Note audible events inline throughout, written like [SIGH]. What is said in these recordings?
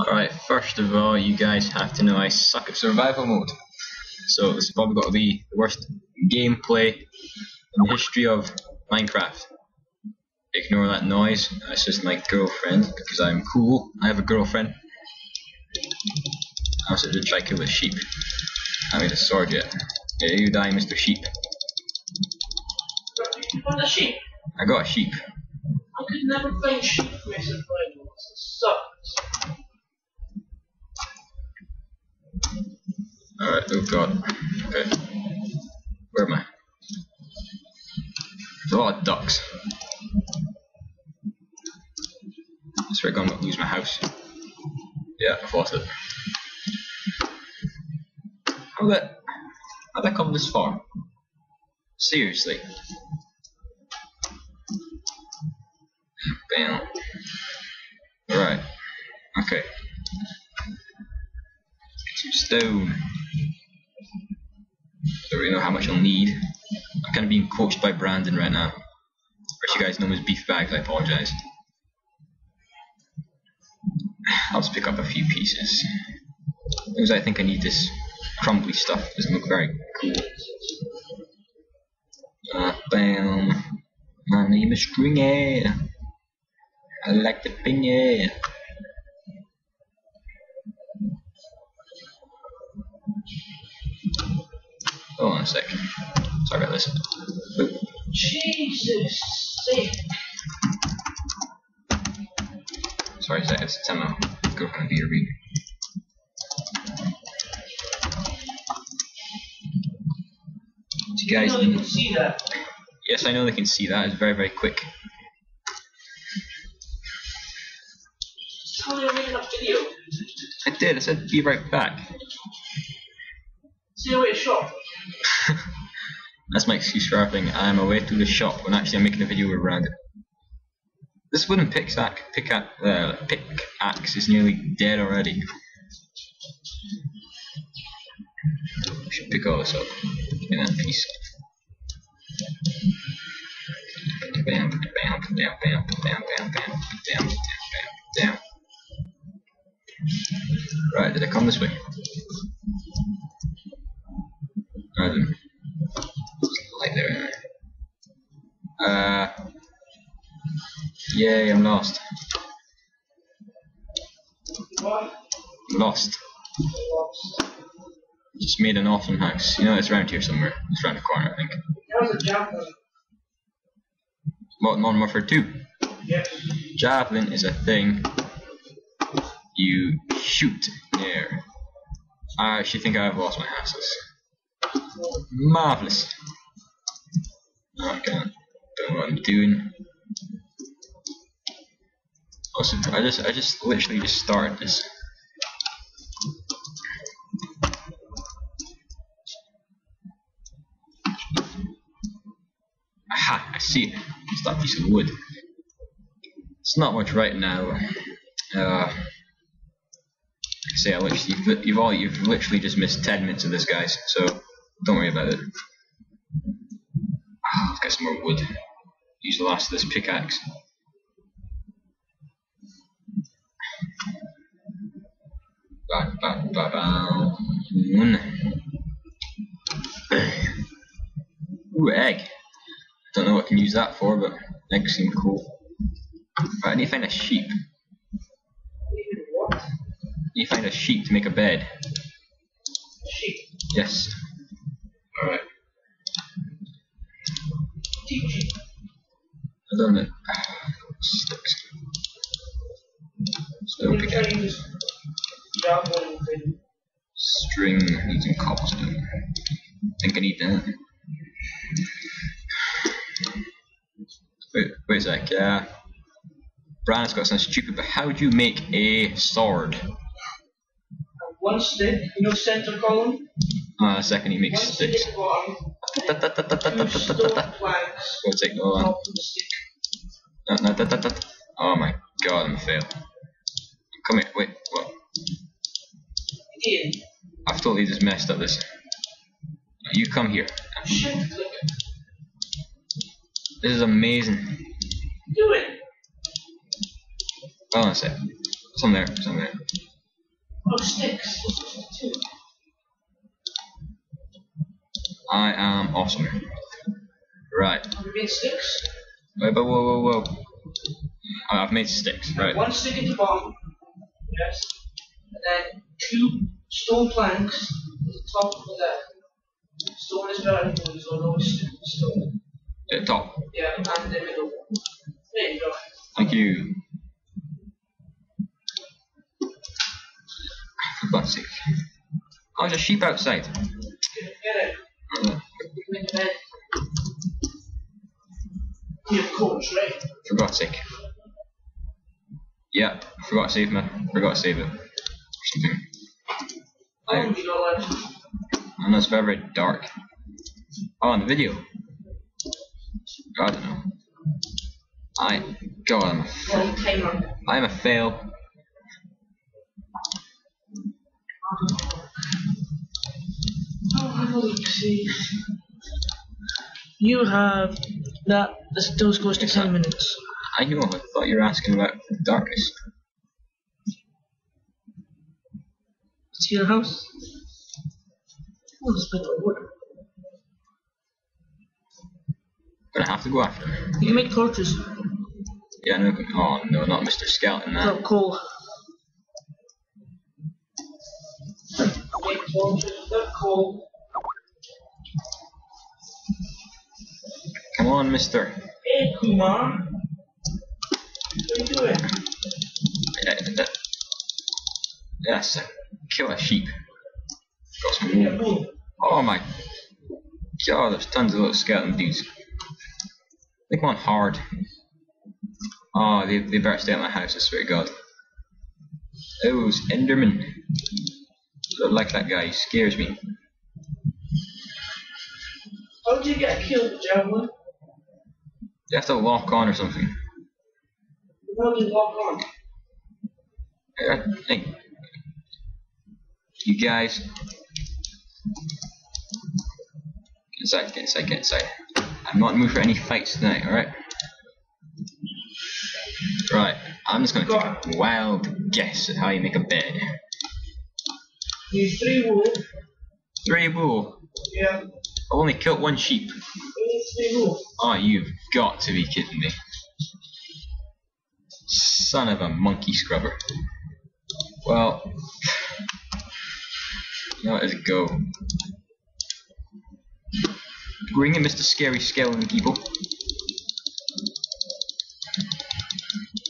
Alright, first of all, you guys have to know I suck at survival mode. So this has probably got to be the worst gameplay in the history of Minecraft. Ignore that noise, that's just my girlfriend, because I'm cool. I have a girlfriend. I also did try to kill the sheep. I made a sword yet. Yeah, you die, Mr. Sheep. What a sheep. I got a sheep. I could never find sheep for my survival. It sucks. Alright, oh god. Okay. Where am I? There's a lot of ducks. I swear I'm gonna lose my house. Yeah, I've lost it. How that? How'd I come this far? Seriously. Bam. Right. Okay. Some stone. Really know how much I'll need. I'm kind of being coached by Brandon right now. Or you guys know as Beef Bags, I apologise. I'll just pick up a few pieces. Because I think I need this crumbly stuff. Doesn't look very cool. Uh, bam. My name is Stringy. I like the pingy. Hold on a sec. Sorry about this. Jesus sake. Sorry, Zach, it's Timo. Girlfriend of BRB. Do you guys know you can see that. Yes, I know they can see that. It's very, very quick. Tell me you're making a video. I did. I said be right back. See you at shop. That's my excuse for everything. I'm away to the shop when actually I'm making a video with Brandon. This wooden pickaxe, pickaxe, uh, pickaxe is nearly dead already. Should pick all this up in that piece. Bam, bam, bam, bam, bam, bam, bam, bam, bam, bam, bam. Right, did I come this way? Right then. Light there. Uh. Yay, I'm lost. Lost. Just made an orphan house. You know, it's around here somewhere. It's around the corner, I think. Javelin? Modern Warfare 2. Yes. Javelin is a thing you shoot air. I actually think I've lost my houses. Marvelous. Okay, don't know what I'm doing. Also, I just, I just literally just started this. Aha! I see it. It's that piece of wood. It's not much right now. Uh, say, I literally, you've, you've all, you've literally just missed 10 minutes of this, guys. So don't worry about it. Ah, Let's get some more wood. Use the last of this pickaxe. Ba, ba, ba, ba. Ooh, egg. Don't know what I can use that for, but eggs seem cool. Right, I need to find a sheep. I need to find a sheep to make a bed. Sheep. Yes. Alright. I don't know. Sticks. Stone We're trying to pickaxe. use javelin thing. String. Need some cobblestone. think I need that. Wait, wait a sec. Yeah. Brian's got something stupid, but how do you make a sword? One stick, you know center column? Uh, a second, he One makes stick sticks. at the bottom, two stone Wait planks a sec, hold on on. top of the stick. No, no, da, da, da. Oh my god, I'm a fail. Come here, wait, what? Ian, I've totally just messed up this. You come here. This is amazing. Do it. Hold on a sec. Some there, some there. Oh, sticks. Two. I am awesome. Right. Have you made sticks? Wait, whoa, whoa, whoa, whoa. Oh, I've made sticks. Right. One stick at the bottom. Yes. And then two stone planks at the top of that. Stone is better than wood, so always stick with stone. Go. Thank you. For God's sake. Oh, there's a sheep outside. For God's sake. Yeah, forgot to save me. Forgot to save it. Or something. I know it's very, very dark. Oh, in the video. I don't know. I, God, I'm a, Well. I'm a fail. Oh, have a see. You have that. This dose goes to Yes, 10 sir. minutes. I know, I thought you were asking about darkness. To your house. Oh, it's a bit of wood. Gonna have to go after him. You can make torches. Yeah, no, oh no, not Mr. Skeleton, man. Drop coal. Make torches, drop coal. Come on, mister. Hey, Kumar. What are you doing? Yeah, that- Yes, kill a sheep. Got some Yeah, wool. wool. Oh my god, there's tons of little skeleton dudes. They come on hard. Ah, oh, they, they better stay at my house, I swear to god. Those Enderman. I don't like that guy, he scares me. How did you get killed javelin? You have to lock on or something. How did you lock on? Uh, I think. You guys. Get inside, get inside, get inside. I'm not in the mood for any fights tonight, alright? Right, I'm just gonna take a wild guess at how you make a bed. Use three wool. Three wool. Yeah. I've only killed one sheep. Three wool. Oh, you've got to be kidding me. Son of a monkey scrubber. Well, [SIGHS] you know let's go. Bring in Mr. Scary Skeleton people.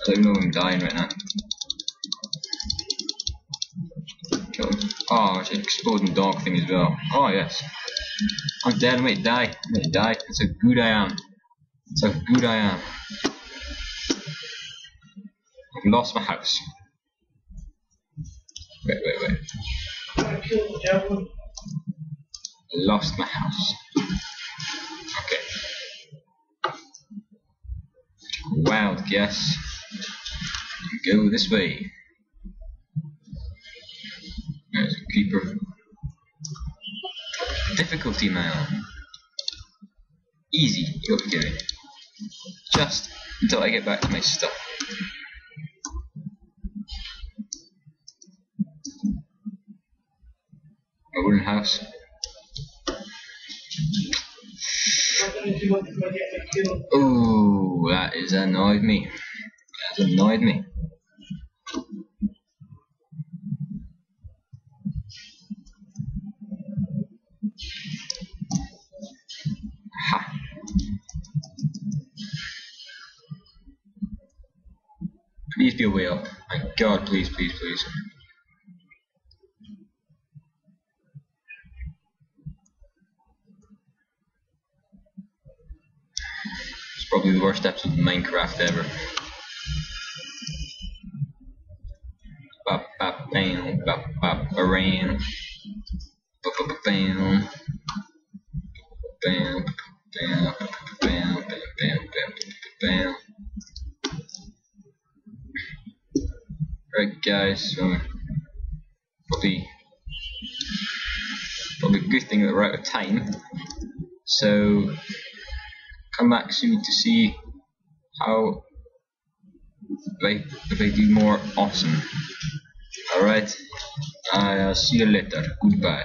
I don't know I'm dying right now. Kill him. Oh, it's an exploding dog thing as well. Oh, yes. I'm dead, I'm gonna die. I'm gonna die. That's how good I am. That's how good I am. I've lost my house. Wait, wait, wait. I killed with javelin. I lost my house. Wild guess. Go this way. There's a creeper. Difficulty now. Easy, you gotta be. Just until I get back to my stuff. My wooden house. What if I get me. That has annoyed me. Annoyed. Ha. Please be a way. My god, please, please, please. Probably the worst episode of Minecraft ever. Bap bap bam bap bap baram. Bap bap bam. Bam bam bam bam bam bam bam. Right guys, so probably probably a good thing that we're out of time. So come back soon to see how I, if I do more awesome. Alright? I'll see you later. Goodbye.